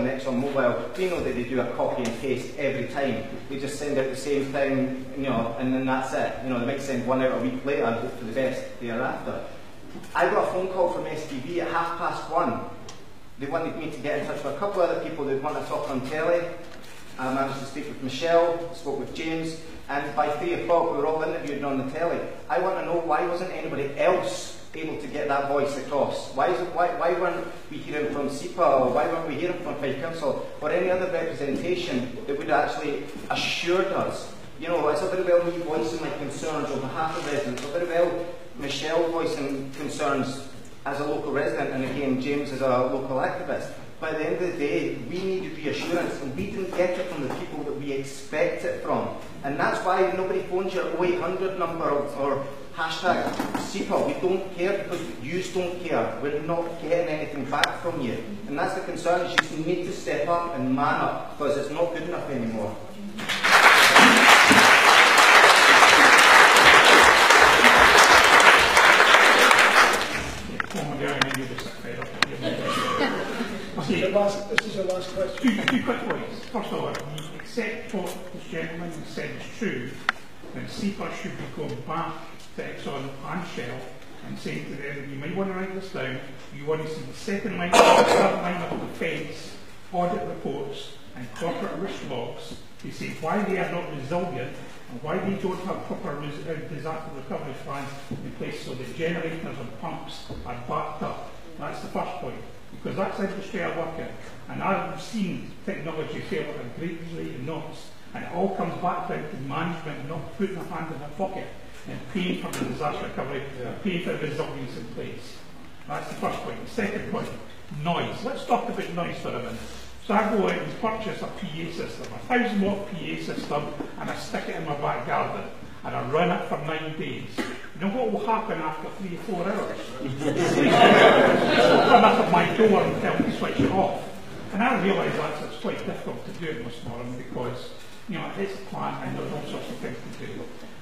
and ExxonMobil, we know that they do a copy and paste every time. They just send out the same thing, you know, and then that's it. You know, they might send one out a week later and hope for the best thereafter. I got a phone call from STV at half past one. They wanted me to get in touch with a couple of other people they'd want to talk on telly. I managed to speak with Michelle, spoke with James, and by three o'clock we were all interviewed on the telly. I want to know why wasn't anybody else able to get that voice across? Why, is it, why, why weren't we hearing from SEPA or why weren't we hearing from Fife Council or any other representation that would actually assured us? You know, it's a very well me voicing my concerns on behalf of residents, it's a very well Michelle voicing concerns as a local resident and again James as a local activist. By the end of the day, we needed reassurance and we didn't get it from the people that we expect it from. And that's why nobody phones your 0800 number or hashtag SEPA. We don't care because you don't care. We're not getting anything back from you. And that's the concern is you need to step up and man up because it's not good enough anymore. This is your last, this is your last question. Two, two quick points. First of all, except what this gentleman said is true, then SEPA should be going back to Exxon and Shell and saying to them, you might want to write this down, you want to see the second line, third line of defence, audit reports and corporate risk logs to see why they are not resilient and why they don't have proper uh, disaster recovery plans in place so the generators and pumps are backed up. That's the first point. Because that's industry I work in. And I've seen technology fail at a great rate of knots. And it all comes back down to management not putting a hand in their pocket and paying for the disaster recovery and paying for the resilience in place. That's the first point. The second point, noise. Let's talk about noise for a minute. So I go out and purchase a PA system, a thousand watt PA system, and I stick it in my back garden, and I run it for nine days. You know what will happen after three or four hours? Come up at my door and tell me to switch it off. And I realise that it's quite difficult to do it this morning because, you know, it's a plan and there's all sorts of things to do.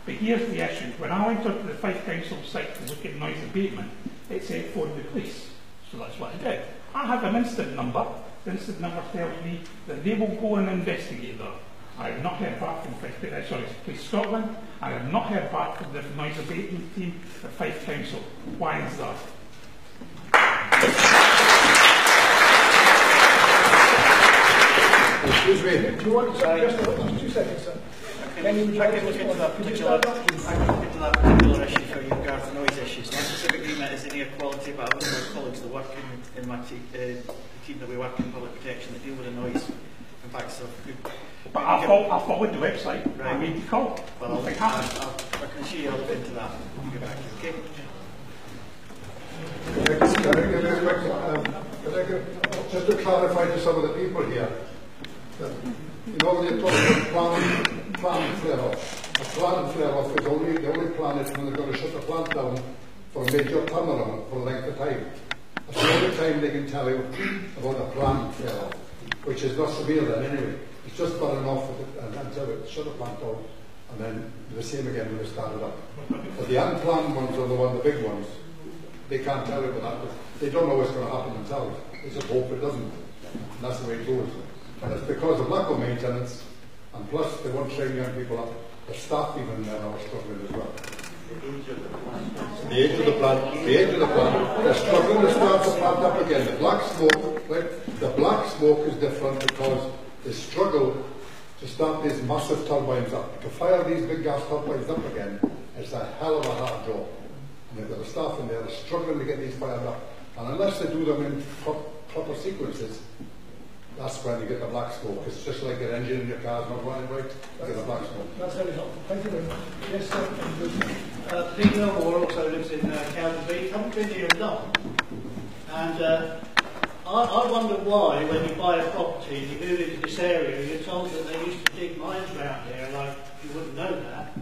But here's the issue. When I went onto the Fife Council site to look at noise abatement, it said phone the police. So that's what I did. I have an instant number. The instant number tells me that they will go and investigate that. I have not heard back from Fife, uh, sorry, Police Scotland. I have not heard back from the noise abatement team at Fife Council. Why is that? Excuse me. Do you want, just uh, two seconds, sir. Can you, I can look into that particular, stand? I can look into that particular issue for you regarding the noise issues. My specific remit is in air quality, but I have other colleagues that work in, in my te- uh, the team that we work in public protection that deal with the noise impacts of good. But I, fol- I followed the website. I Right. made the call. Well, I'll, Nothing I'll. I'll, I can see you I'll look into that. and get back to you, okay? Can I give you a quick, can I give, just to clarify to some of the people here, that, you know, when you're talking about plan, plan flare-off, a plan flare-off is only, the only plan is when they're going to shut the plant down for a major turnaround for a length of time. That's the only time they can tell you about a plan flare-off, which is not severe then anyway. It's just burning off and until it shut the plant down, and then the same again when they start it up. But the unplanned ones are the one, the big ones, they can't tell you about that. They don't know what's going to happen themselves. They just hope it doesn't. And that's the way it goes. And it's because of lack of maintenance, and plus they won't train young people up. The staff even then are struggling as well. The age of the plant, the age of the plant, they're struggling to start the plant up again. The black smoke, right? The black smoke is different because they struggle to start these massive turbines up. To fire these big gas turbines up again is a hell of a hard job. And they've got the staff in there struggling to get these fired up. And unless they do them in pro- proper sequences, that's when you get the black smoke. It's just like an engine in your car's not running right, you get the black smoke. That's very helpful. Thank you very much. Yes, sir. Uh, Pete Milmore also lives in uh, Cowdenbeath. here long. And uh, I, I wonder why, when you buy a property and you move into this area, you're told that they used to dig mines around here, like you wouldn't know that.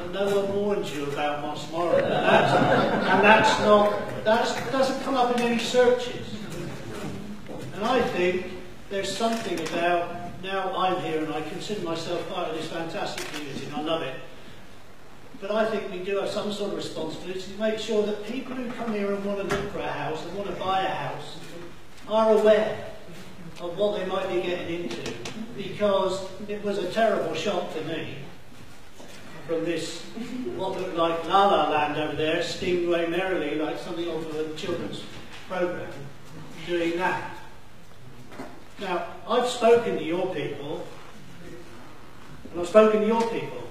And no one warns you about Mossmorran. And that's, and that's not, that's, doesn't come up in any searches. And I think there's something about, now I'm here and I consider myself part of this fantastic community and I love it. But I think we do have some sort of responsibility to make sure that people who come here and want to look for a house and want to buy a house are aware of what they might be getting into because it was a terrible shock to me. From this, what looked like La La Land over there, steamed away merrily like something off of a children's program, doing that. Now, I've spoken to your people, and I've spoken to your people,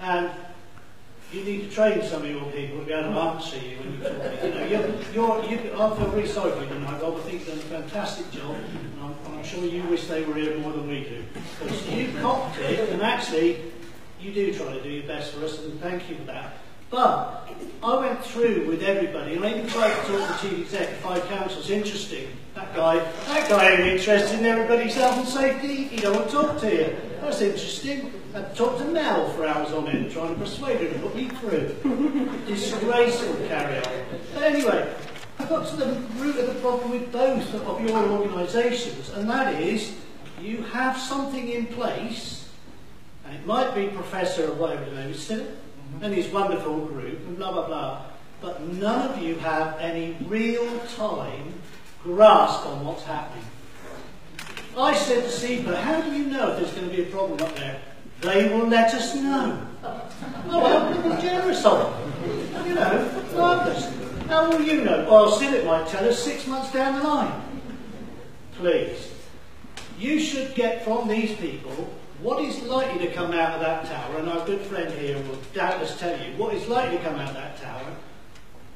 and you need to train some of your people to be able to answer you when you talk. You know, you're, you're, you, I feel really sorry for you tonight. I think you've done a fantastic job, and I'm, I'm sure you wish they were here more than we do. Because you copped it, and actually, you do try to do your best for us, and thank you for that. But I went through with everybody, and I even tried to talk to the chief executive Fife Council's. Interesting. That guy, that guy ain't interested in everybody's health and safety. He don't want to talk to you. That's interesting. I talked to Mel for hours on end, trying to persuade her to put me through. Disgraceful carry on. But anyway, I got to the root of the problem with both of your organisations, and that is you have something in place, and it might be Professor or whatever the name is and his wonderful group, and blah blah blah. But none of you have any real time grasp on what's happening. I said to SEPA, how do you know if there's going to be a problem up there? They will let us know. Oh well, were generous of them. You know, marvellous. How will you know? Well, CIVIC might tell us six months down the line. Please. You should get from these people what is likely to come out of that tower, and our good friend here will doubtless tell you what is likely to come out of that tower,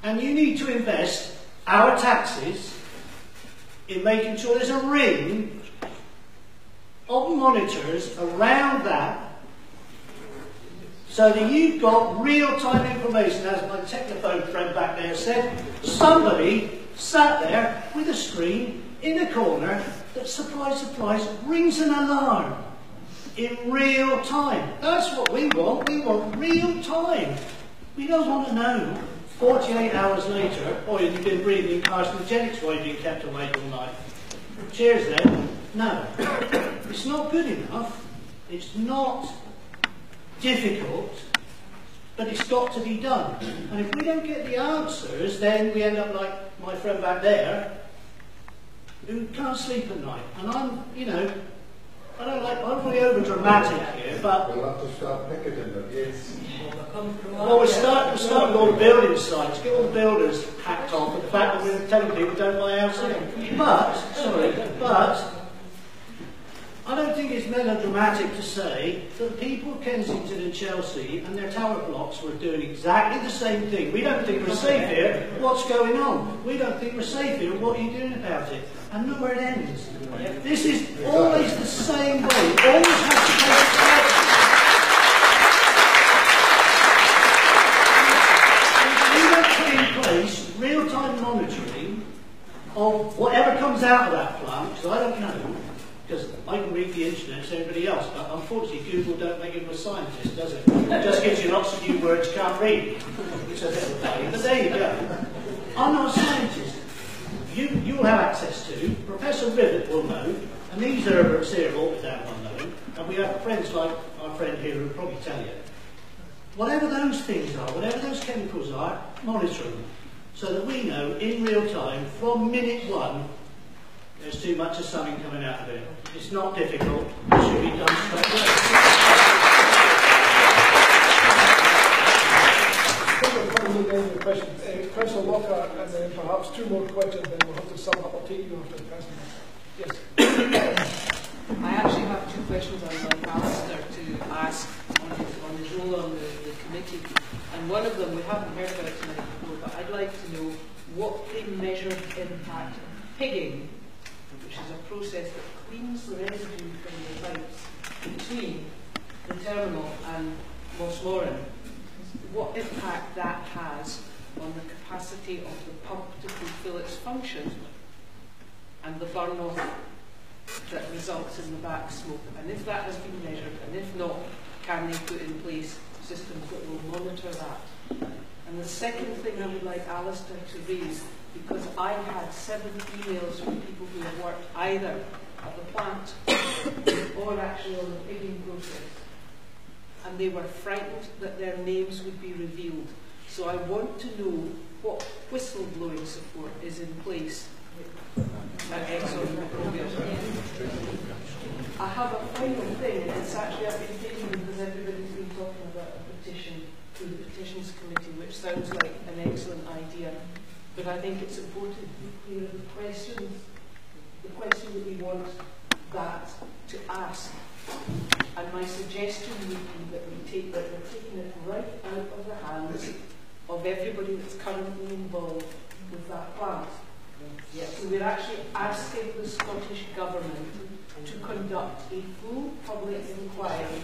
and you need to invest our taxes in making sure there's a ring of monitors around that so that you've got real-time information, as my technophone friend back there said, somebody sat there with a screen in a corner that, surprise, surprise, rings an alarm in real time. That's what we want. We want real time. We don't want to know 48 hours later, oh, you've been breathing carcinogenics while you've been kept awake all night. Cheers then. No. It's not good enough. It's not difficult, but it's got to be done. And if we don't get the answers, then we end up like my friend back there, who can't sleep at night. And I'm, you know, I don't like, I'm really over dramatic here, but. We'll have to start picketing the gates. Well, we start, we start with all the building sites, get all the builders hacked off with the fact that we're telling people don't buy a house here. But, sorry, but, I don't think it's melodramatic to say that the people of Kensington and Chelsea and their tower blocks were doing exactly the same thing. We don't think we're safe here. What's going on? We don't think we're safe here. What are you doing about it? And look where it ends. This is the same way. Always has to take we don't put in place real-time monitoring of whatever comes out of that plant, because I don't know, because I can read the internet as everybody else, but unfortunately Google don't make you a scientist, does it? It just gives you lots of new words you can't read. It's a bit of a pain, but there you go. I'm not a scientist you, you'll have access to, Professor Rivet will know, and these Herberts here all and we have friends like our friend here who will probably tell you. Whatever those things are, whatever those chemicals are, monitor them, so that we know in real time, from minute one, there's too much of something coming out of it. It's not difficult, it should be done straight away. Councillor Lockhart, and then perhaps two more questions, then we'll have to sum up. I'll take you after the president. Yes. I actually have two questions I would like Alistair to ask on his, on his role on the, the committee. And one of them, we haven't heard about tonight before, but I'd like to know what the measured impact of pigging, which is a process that cleans the residue from the pipes between the terminal and Mossmorran, what impact that has on the capacity of the pump to fulfill its function and the burn-off that results in the back smoke. And if that has been measured, and if not, can they put in place systems that will monitor that? And the second thing I would like Alistair to raise, because I had seven emails from people who have worked either at the plant or actually on the pigging process and they were frightened that their names would be revealed. So I want to know what whistleblowing support is in place I have a final thing, and it's actually I've been thinking because everybody's been talking about a petition through the petitions committee, which sounds like an excellent idea, but I think it's important to be clear the question, the question that we want that to ask. And my suggestion would be that we take that we're taking it right out of the hands of everybody that's currently involved with that plant. Yes. So we're actually asking the Scottish Government to conduct a full public inquiry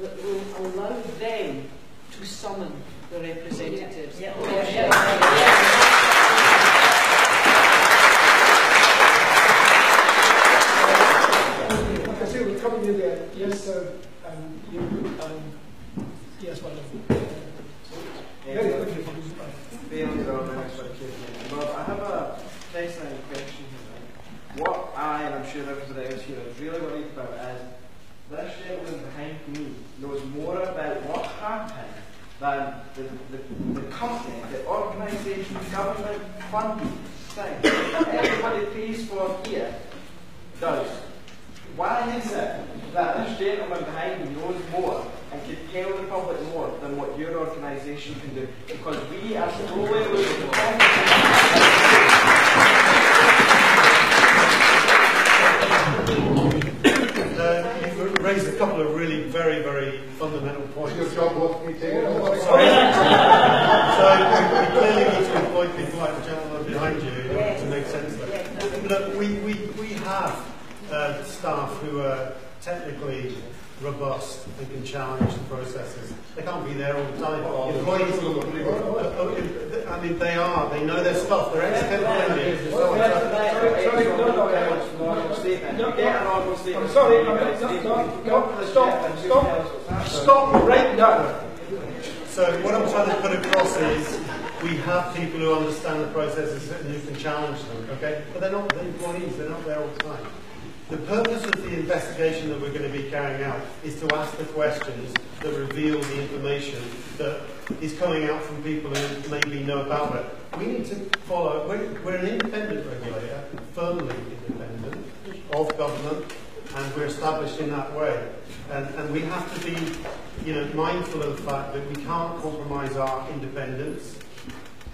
that will allow them to summon the representatives. Yeah. Yeah. Yeah. Like I say, we're coming in there. Yes, sir. And you, um, yes, madam. Very quickly, please. Bailey Roberts, Oxford Academy. Bob, I have a fascinating question here. Right? What I, and I'm sure everybody else here is really worried about is this gentleman behind me knows more about what happened than the, the, the company, the organisation, government funded thing everybody pays for here does. Why is it that this gentleman behind me knows more and can tell the public more than what your organisation can do? Because we are slowly losing confidence. Uh, you've raised a couple of really very, very fundamental points. Your job won't be taken so we we clearly need to employ people like the gentleman behind you to make sense of it. Look, we, we, we have uh, staff who are technically robust and can challenge the processes. They can't be there all the time. Employees, uh, uh, I mean, they are. They know their stuff. They're. So on. I'm sorry, I'm not, no, no, no, stop, stop, stop right now. So what I'm trying to put across is we have people who understand the processes and who can challenge them, okay? But they're not the employees, they're not there all the time. The purpose of the investigation that we're going to be carrying out is to ask the questions that reveal the information that is coming out from people who maybe know about it. We need to follow, we're, we're an independent regulator, firmly independent of government, and we're established in that way. And, and we have to be you know, mindful of the fact that we can't compromise our independence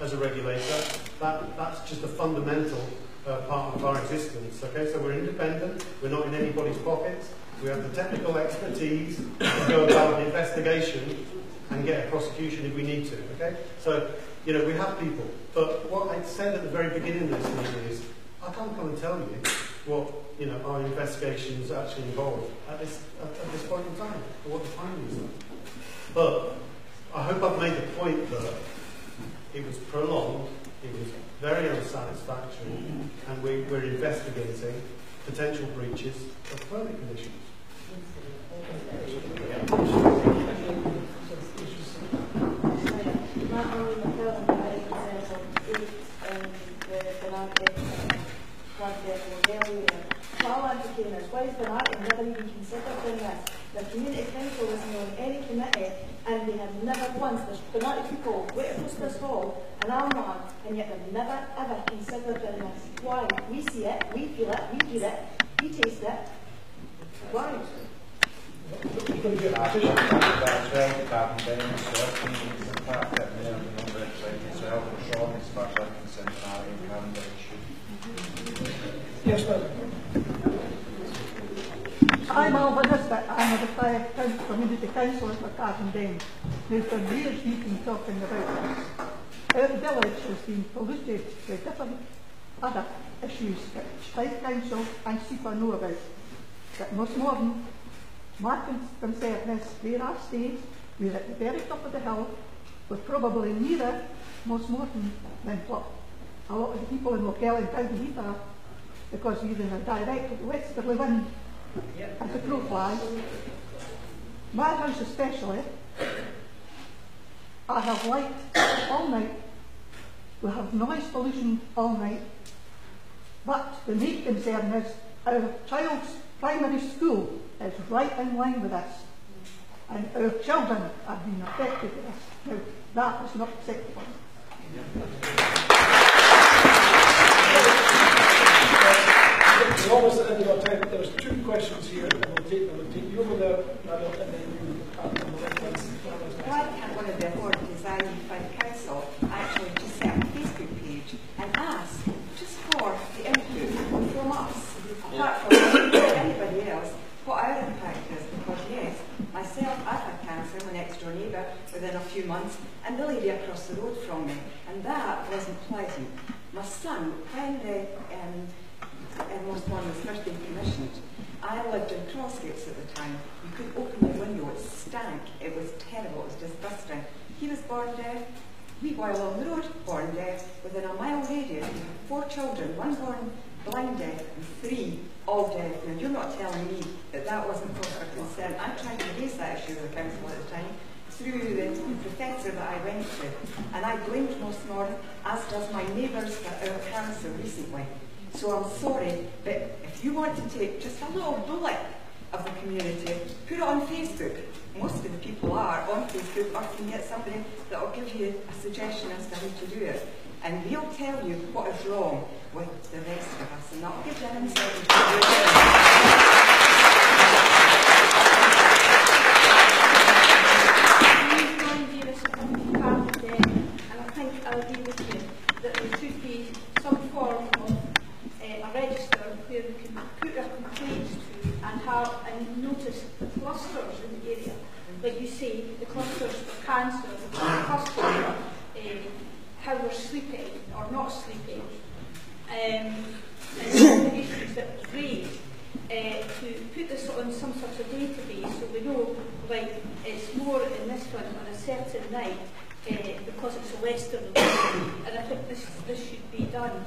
as a regulator. That, that's just a fundamental uh, part of our existence. Okay, so we're independent. We're not in anybody's pockets. We have the technical expertise to go about an investigation and get a prosecution if we need to. Okay, so you know we have people. But what I said at the very beginning of this meeting is, I can't come and tell you what you know our investigations actually involve at this at, at this point in time, or what the findings are. But I hope I've made the point that it was prolonged, it was very unsatisfactory, and we, we're investigating potential breaches of permit conditions. Not only the building, but it represents eight and the Benarty project was earlier. So all I'm thinking is, why is Benarty never even considered doing this? The community council wasn't on any committee and they have never once, there's Benarty people wait across this hall and I'm not, and yet they've never ever considered doing this. Why? We see it, we feel it, we hear it, we taste it. Why? You're going to get. Yes, madam. I'm Alba Nisbet. I'm a retired community councillor for Cavendale. Now, for years been talking about this. Village has been polluted with different other issues which Fife Council and SEPA know about. But most modern, my con- concern is where I stay, we're at the very top of the hill, we're probably nearer most modern than what a lot of the people in Lochell and County Heath are, because we're in a direct westerly wind as the crow flies. My house especially, I have light all night. We have noise pollution all night. But the main concern is our child's primary school is right in line with us. And our children have been affected with this. Now, that is not acceptable. we're almost at the end of our time. There's two questions here, and we'll take them. We'll take you over there, and then you, Pat, we'll let Liz- Liz- Why can't one of the authorities I by the council actually just set up a Facebook page and ask just for the input from us, apart from anybody else, what our impact is? Because yes, myself, I've had cancer, my next door neighbour, within a few months, and the lady across the from me, and that wasn't pleasant. My son, when the um, Most One was first being commissioned, I lived in Crossgates at the time. You couldn't open the window, it stank, it was terrible, it was disgusting. He was born deaf, we boy along the road, born deaf, within a mile radius, four children, one born blind deaf and three all deaf. Now you're not telling me that that wasn't cause for concern. I tried to raise that issue with the council at the time through the professor that I went to, and I blamed North North, as does my neighbours for our cancer recently. So I'm sorry, but if you want to take just a little bullet of the community, put it on Facebook. Most of the people are on Facebook, or you can get somebody that will give you a suggestion as to how to do it. And they'll tell you what is wrong with the rest of us, and that'll give an insight into what we're doing. I'm Davis from Cardiff, and I think I'll agree with you that there should be some form of uh, a register where we can put our complaints to and have and notice the clusters in the area. Like you say, the clusters for cancer, the clusters for uh, how we're sleeping or not sleeping, um, and the issues that was raised. Uh, to put this on some sort of database so we know like it's more in this one on a certain night uh, because it's a western road, and I think this this should be done.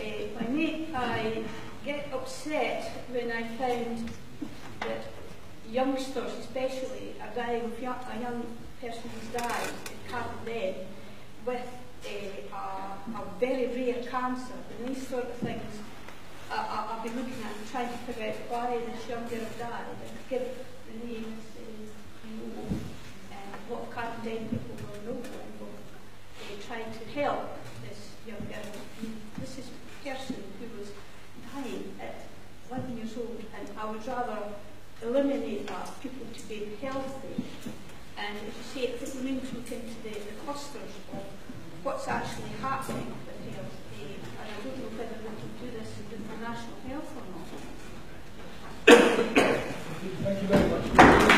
Uh, mate, I get upset when I find that youngsters especially dying young, a young person who's died in Cardiff with uh, a, a very rare cancer and these sort of things. I, I, I've been looking at and trying to figure out why this young girl died. And give the names, uh, you know, and what Carpentine people will know and will uh, try to help I would rather eliminate that, people to be healthy. And as you say, I think we need to look into the, the clusters of what's actually happening with health aid. And I don't know whether we can do this with national health or not. Thank you very much.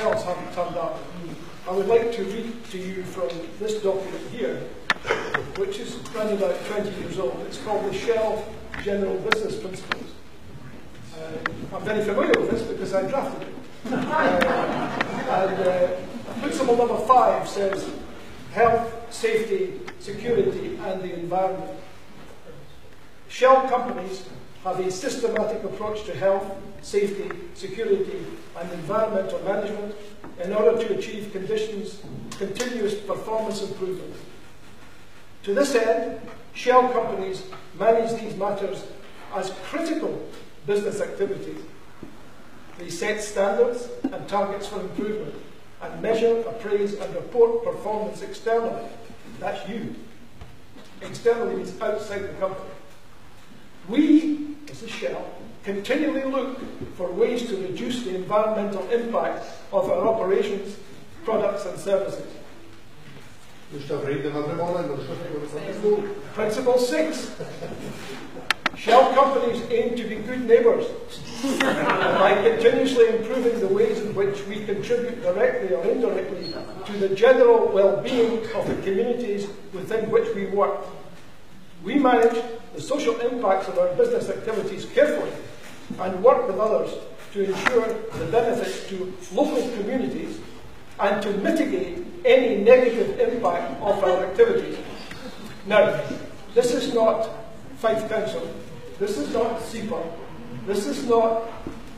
Themselves haven't turned up. I would like to read to you from this document here, which is around about 20 years old. It's called the Shell General Business Principles. Uh, I'm very familiar with this because I drafted it. Uh, and uh, principle number five says health, safety, security, and the environment. Shell companies have a systematic approach to health, safety, security, and environmental management in order to achieve conditions, continuous performance improvement. To this end, Shell companies manage these matters as critical business activities. They set standards and targets for improvement and measure, appraise, and report performance externally. That's you. Externally means outside the company. We, a Shell, continually look for ways to reduce the environmental impact of our operations, products, and services. You should have read them every morning. Principle six. Shell companies aim to be good neighbours by continuously improving the ways in which we contribute directly or indirectly to the general well-being of the communities within which we work. We manage the social impacts of our business activities carefully and work with others to ensure the benefits to local communities and to mitigate any negative impact of our activities. Now, this is not Fife Council, this is not SEPA, this is not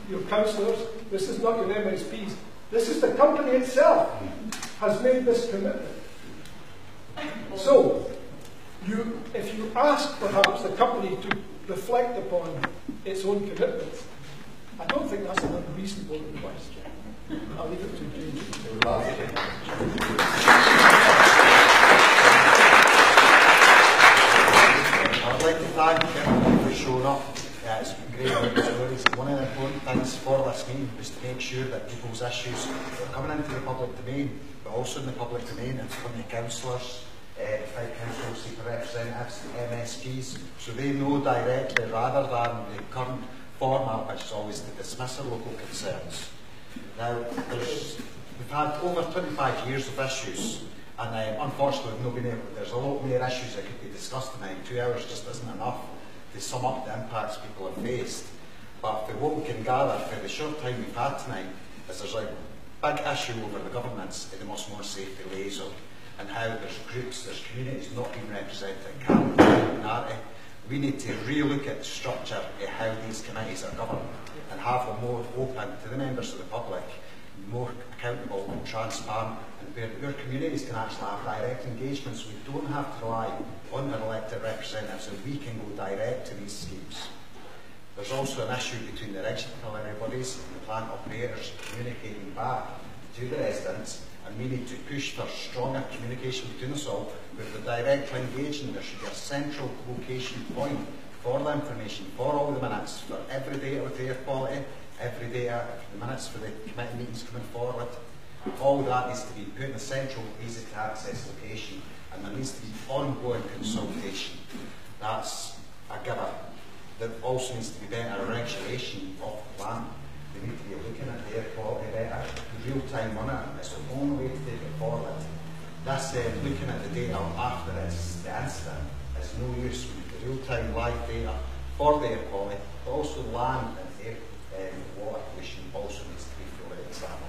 your councillors, this is not your MSPs, this is the company itself has made this commitment. So, you, if you ask perhaps the company to reflect upon its own commitments, I don't think that's an unreasonable request. I'll leave it to James. I'd like to thank everyone for showing up. Uh, it's been great. One of the important things for this meeting was to make sure that people's issues were coming into the public domain, but also in the public domain in front the councillors, uh, Fife Councils, SEPA representatives, MSPs, so they know directly rather than the current format, which is always to dismiss our local concerns. Now, we've had over 25 years of issues, and um, unfortunately, we've not been able, there's a lot more issues that could be discussed tonight. Two hours just isn't enough to sum up the impacts people have faced. But for what we can gather for the short time we've had tonight, is there's a big issue over the government's in the Mossmorran Safety Liaison, and how there's groups, there's communities not being represented in Cabinet. Eh, we need to relook at the structure of how these committees are governed and have them more open to the members of the public, more accountable and transparent, and where, where communities can actually have direct engagements. We don't have to rely on their elected representatives and we can go direct to these schemes. There's also an issue between the regulatory bodies and the plant operators communicating back to the residents and we need to push for stronger communication between us all, with the direct engagement. There should be a central location point for the information, for all the minutes, for every data with air quality, every data, uh, the minutes for the committee meetings coming forward. All that needs to be put in a central, easy to access location, and there needs to be ongoing consultation. That's a given. There also needs to be better regulation of the plan. We need to be looking at the air quality better, real-time monitoring is the only way to take it forward. This uh, looking at the data after it's the incident is no use. Need real-time live data for the air quality, but also land and air um, water pollution also needs to be fully examined.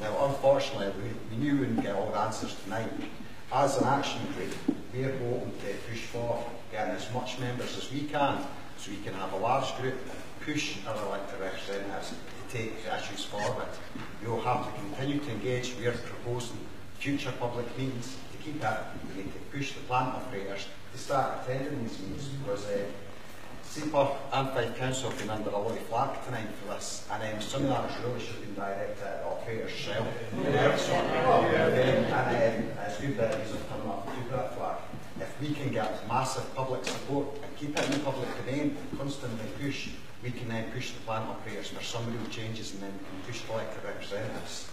Now, unfortunately, we, we knew we wouldn't get all the answers tonight. as an action group, we're hoping to push for getting as much members as we can so we can have a large group and push our elected representatives to take the issues forward. We'll have to continue to engage. We are proposing future public meetings to keep that. We need to push the plant operators to start attending these meetings because uh, SEPA and Fife Council have been under a lot of flack tonight for this, and um, some of that really should have been directed at the operator's shell. Yeah. And um, it's good that he's come up to that flack. If we can get massive public support and keep it in the public domain, constantly push, we can then push the plant operators for some real changes and then we can push the elected representatives.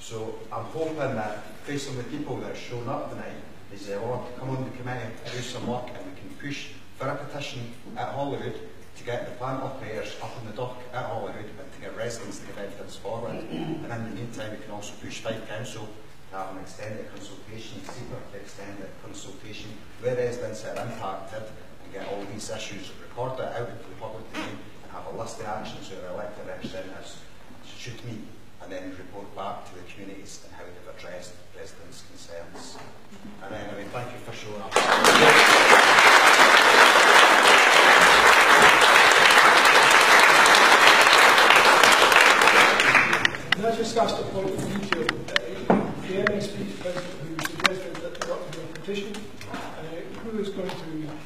So I'm hoping that based on the people that have shown up tonight, is they want to come on the committee, do some work, and we can push for a petition at Holyrood to get the plant operators up in the dock at Holyrood and to get residents to give evidence forward. and in the meantime, we can also push Fife Council to have an extended consultation, to extended consultation where residents are impacted and get all these issues recorded out into the public domain and have a list of actions where elected representatives should meet and then report back to the communities and how they've addressed residents' concerns. And anyway, thank you for showing up. Can I just ask a point of detail? Uh, the MSP president who suggested that there ought to be a petition, uh, who is going to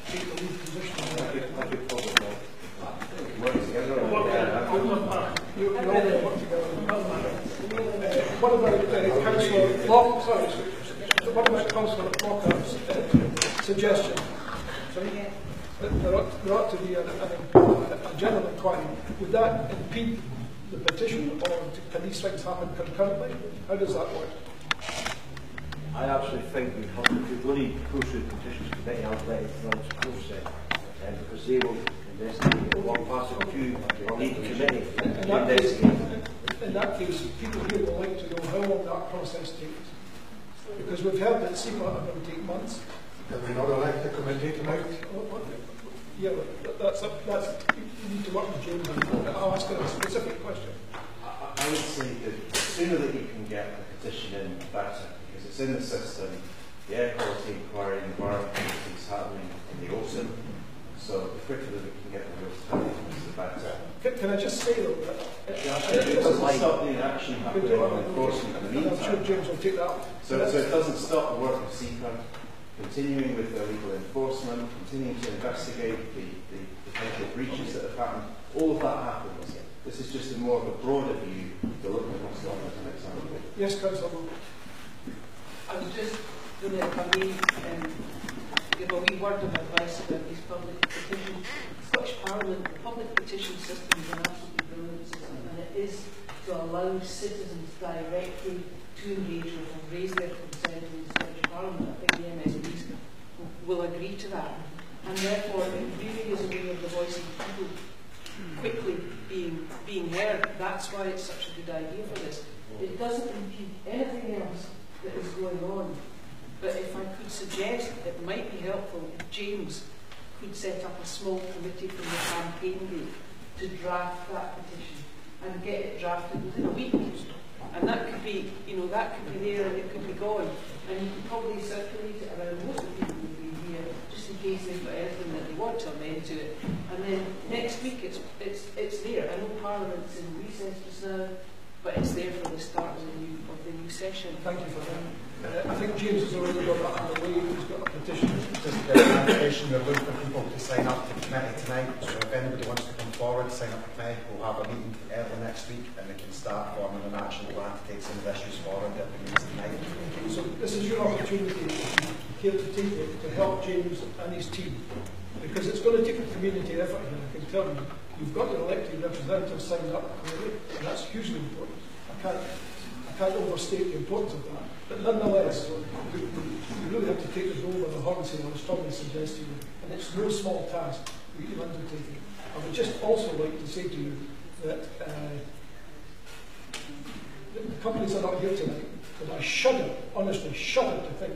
take the lead position on that? You, you all will work together. Uh, what about uh, Councillor Flock, sorry, so what about Councillor Flockhart's uh, suggestion? Sorry? That There ought, there ought to be a, a, a general inquiry. Would that impede the petition, or can these things happen concurrently? How does that work? I actually think we have, if we only go through the petitions committee, I'll let it run its process, um, because they will investigate it, one pass it to the committee In to that case, investigate. in that case, people here will like to know how long that process takes. Because we've heard that SEPA are going to take months. Have we not elected a committee tonight? Yeah, but that's, up- that's, you need to work with James and I'll ask him a specific question. I, I would say that the sooner that you can get the petition in, the better, because it's in the system. The air quality inquiry and environment is happening in the autumn, so the quicker that we can get the rules done, the better. Can, can I just say though that... Yeah, it doesn't stop the action happening on enforcement in the And I'm sure meantime. James will take that. So, so it doesn't stop the work of SEPA. Continuing with the legal enforcement, continuing to investigate the, the potential breaches that have happened, all of that happens. This is just a more of a broader view to look at what's going on as an example. Yes, Councillor. I was just going to, if I may, um, give a wee word of advice about these public petitions. Scottish Parliament, the public petition system is an absolutely brilliant system, and it is to allow citizens directly to engage with and raise their concerns in the Scottish Parliament. I think the MSPs will agree to that. And therefore, it really is a way of the voice of people quickly being, being heard. That's why it's such a good idea for this. It doesn't impede anything else that is going on. But if I could suggest, it might be helpful if James could set up a small committee from the campaign group to draft that petition and get it drafted within a week. And that could be, you know, that could be there and it could be gone. And you could probably circulate it around most of the people who would be here, just in case they've got anything that they want to amend to it. And then next week it's, it's, it's there. I know Parliament's in recess just now, but it's there for the start of the new, of the new session. Thank you for that. Uh, I think James has already got that on the way. He's got a petition. Just a clarification, we're looking for people to sign up to the committee tonight, so if anybody wants to come forward, sign up to the committee, we'll have a meeting early next week and we can start forming an action plan to take some of the issues forward at the meeting tonight. So this is your opportunity here to take it, to help James and his team. Because it's going to take a community effort here, I can tell you. You've got your elected representatives signed up, clearly, and that's hugely important. I can't, I can't overstate the importance of that. But nonetheless, you, really have to take the bull by the horns here, I would strongly suggest to you. And it's no small task that you're undertaking. I would just also like to say to you that uh, the the companies are not here tonight, but I shudder, honestly shudder to think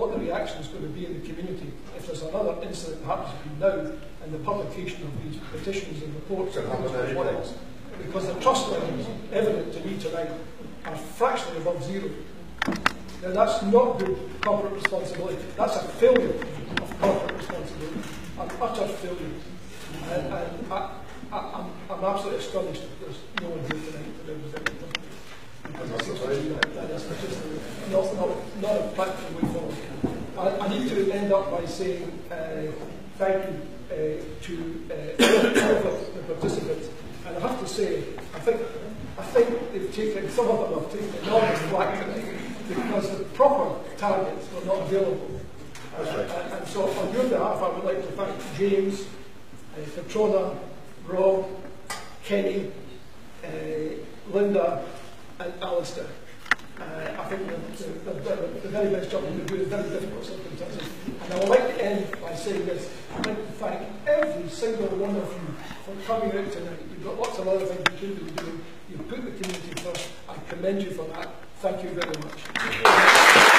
what the reaction is going to be in the community if there's another incident that happens between now and the publication of these petitions and reports and what else. Because the trust levels, evident to me tonight, are fractionally above zero. Now that's not good corporate responsibility. That's a failure of corporate responsibility, an utter failure. And, and I, I'm absolutely astonished that there's no one here tonight to represent the company. Because it me that just not, not, not a practical way forward. I, I need to end up by saying uh, thank you uh, to uh, all of the participants. And I have to say, I think, I think they've taken, some of them have taken enormous flack because the proper targets were not available. Uh, and, and so on your behalf, I would like to thank James, uh, Petrona, Rob, Kenny, uh, Linda, and Alistair. Uh, I think the, the, the, very best job you can do is very difficult circumstances. And I would like to end by saying this. I'd like to thank every single one of you for coming out tonight. You've got lots of other things you could be doing. You've put the community first. I commend you for that. Thank you very much.